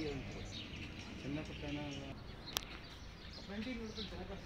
ಗಾಡಿ ಉಂಟು ಸಣ್ಣ ಪುಟ್ಟನ ಫ್ರಂಟಿಗೆ ನೋಡ್ಕೊಂಡು ಚೆನ್ನಾಗಿ